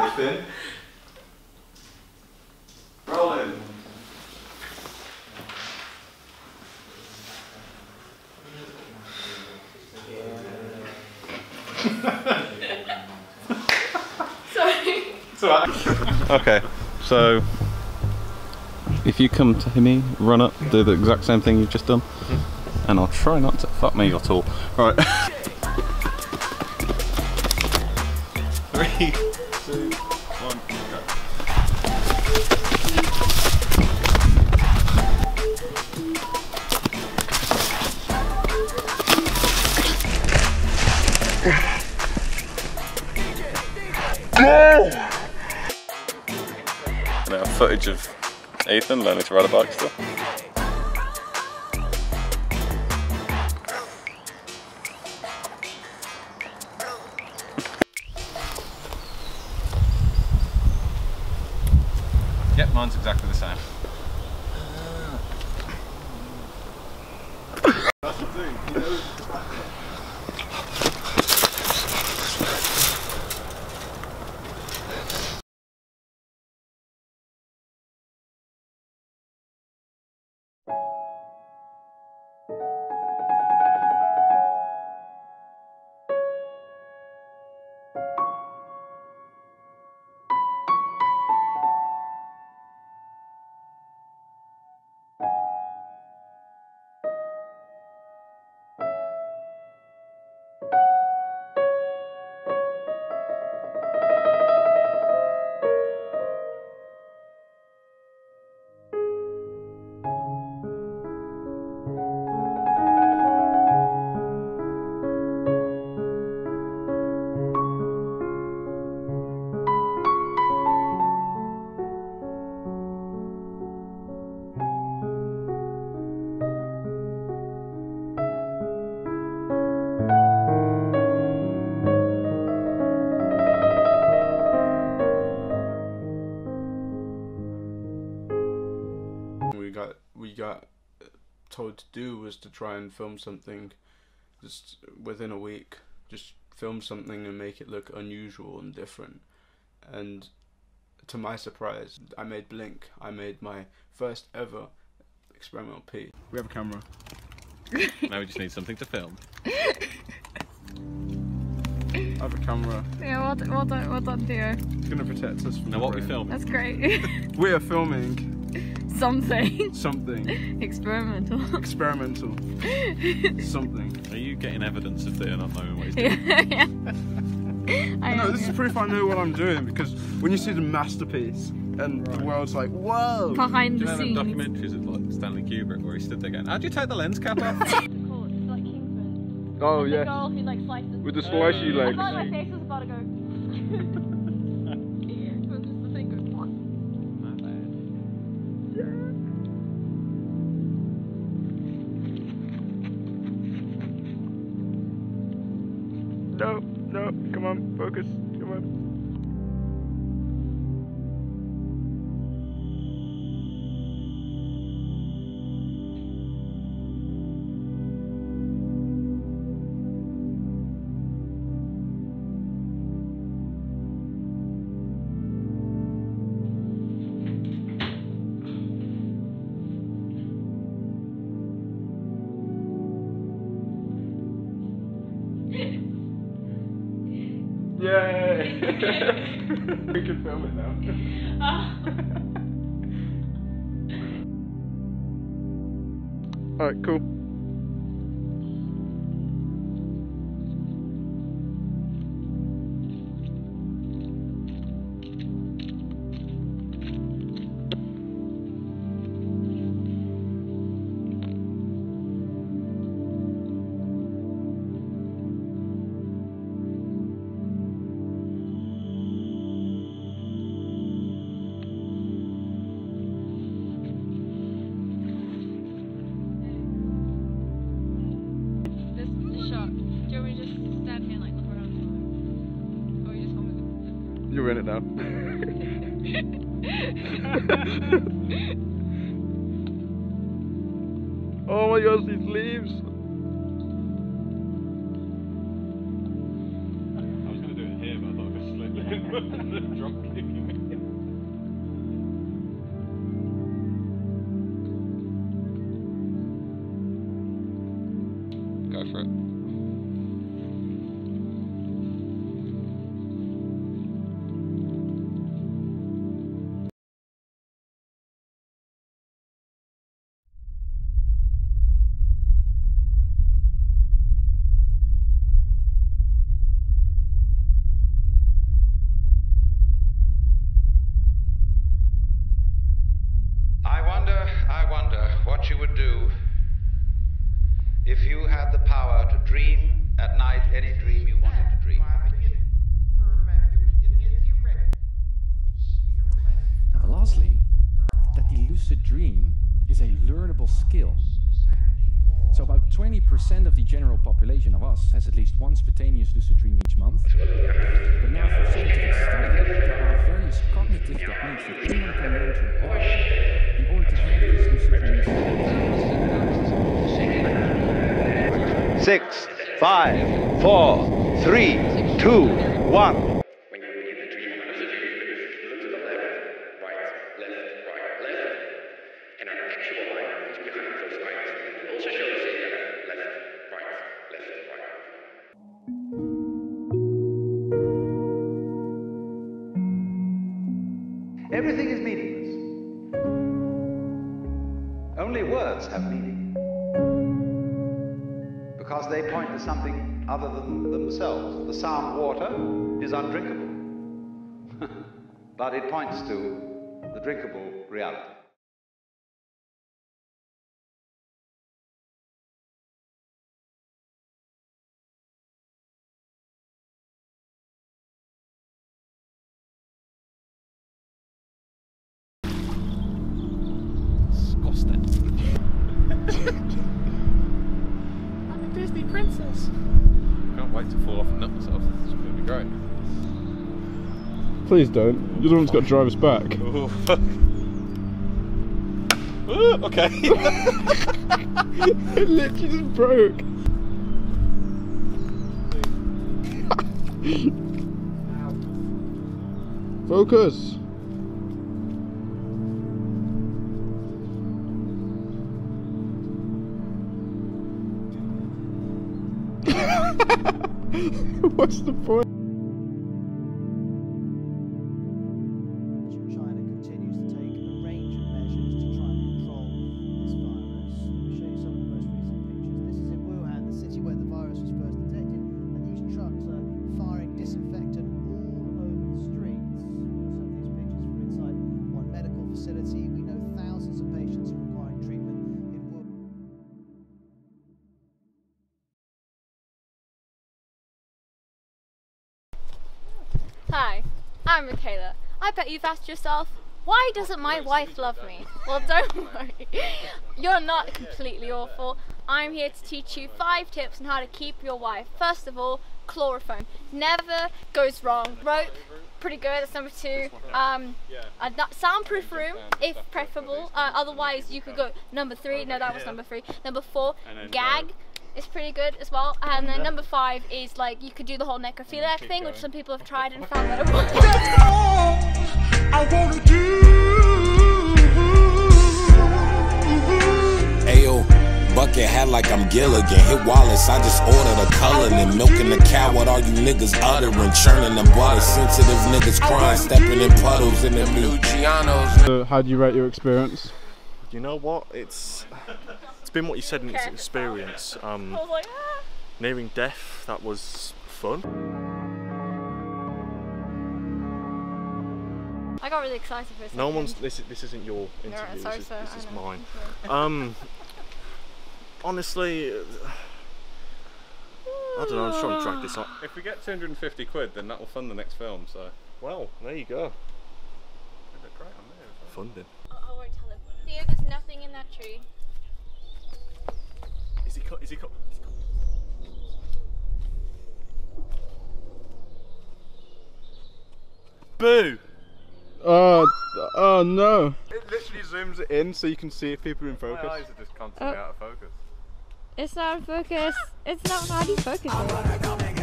and spin. Rolling. Sorry. It's alright. Okay, so if you come to me, run up, do the exact same thing you've just done, and I'll try not to fuck me, at all. Right. Three, two, one, go. Now footage of Ethan learning to ride a bike still. Told to do was to try and film something just within a week just film something and make it look unusual and different and to my surprise i made blink i made my first ever experimental p we have a camera Now we just need something to film. i have a camera Yeah, well, d- well done, well done, Theo. it's going to protect us from Now the what we rain. film? That's great. we are filming Something something experimental. experimental something Are you getting evidence of Theo not knowing what he's yeah, doing? yeah. I no am, this yeah. is proof i know what i'm doing because when you see the masterpiece and the world's like whoa behind the scenes. documentaries of like Stanley Kubrick where he stood there going, How'd you take the lens cap off? It's like oh The yeah girl who like slices. with the slicey I legs we can film it now. Alright, cool. Look You're in it now. oh my gosh, these leaves! I was going to do it here, but I thought I could slip Drop kicking 20% of the general population of us has at least one spontaneous lucid dream each month. But now, through scientific study, there are various cognitive techniques that anyone can learn to apply in order to have these lucid dreams. Six, five, four, three, two, one. Everything is meaningless. Only words have meaning. Because they point to something other than themselves. The sound water is undrinkable. but it points to the drinkable reality. Princess. Can't wait to fall off and nut myself. It's going to be great. Please don't. You're the one that's got to drive us back. Ooh. Ooh, okay. it literally just broke. Focus. What's the point? I'm Michaela. I bet you've asked yourself, why doesn't my wife love me? Well, don't worry. You're not completely awful. I'm here to teach you five tips on how to keep your wife. First of all, chloroform. Never goes wrong. Rope, pretty good. That's number two. Um, a soundproof room, if preferable. Uh, otherwise, you could go number three. No, that was number three. Number four, gag is pretty good as well. And then number five is like you could do the whole necrophiliac thing, which some people have tried and found that it works. Ayo, bucket hat like I'm Gilligan. Hit Wallace, I just ordered a Cullinan. Milking the cow, what all you niggas uttering? Churning the butter. Sensitive niggas crying, stepping in puddles in the new Gianos. So how do you rate your experience? You know what? It's it's been what you said in its experience. Um, I was like, ah. nearing death, that was fun. I got really excited for a second. No one's. This this isn't your You're interview. right, sorry, this is, sir, this is mine. Um, honestly, I don't know. I'm just trying to drag this on. If we get 250 quid, then that will fund the next film, so. Well, there you go. Great on there as well. Funding. I, I won't tell him. Theo, there's nothing in that tree. Is he cut? Is he cut? Boo! Oh, oh no. It literally zooms it in so you can see if people are in My focus. eyes are just constantly Oh. out of focus. It's not in focus. It's not how do you focus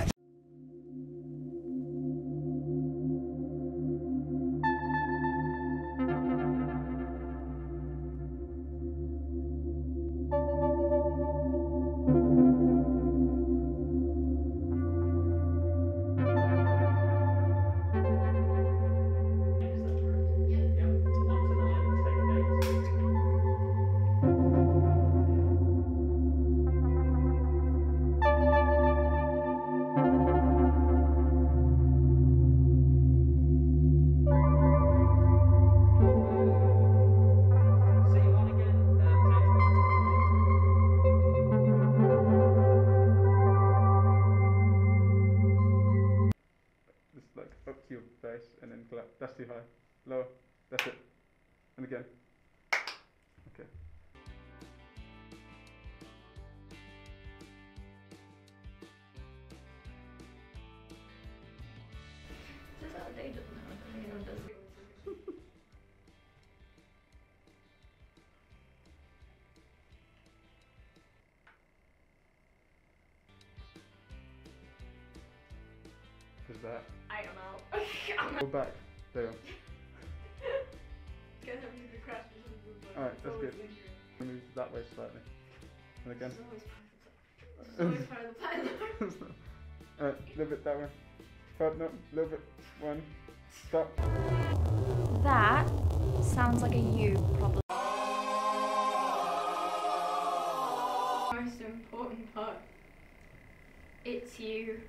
This is outdated now. I mean, it does- Is that? I don't know. Go back. There. gonna have to crash Alright, that's good. Move that way slightly. And again. always part of the plan. Alright, a little bit that way. Five, no, a little bit. One. Stop. That sounds like a you problem. Most important part. It's you.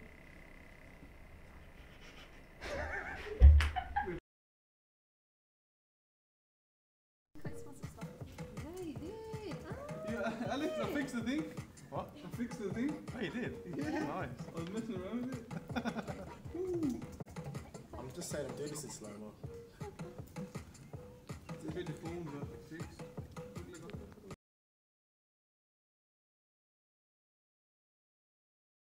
Yeah, Alex, I fixed the thing. What? I fixed the thing. Oh, you did? Yeah. Nice. I was messing around with it. I'm just saying I'm doing this in slow mo. It's a bit deformed, but fixed.